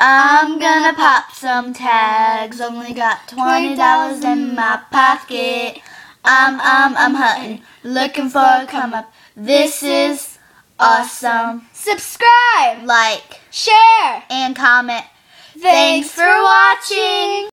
I'm gonna pop some tags. Only got twenty dollars in my pocket. I'm I'm I'm hunting, looking for a come up. This is awesome. Subscribe, Like share. and comment. Thanks for watching.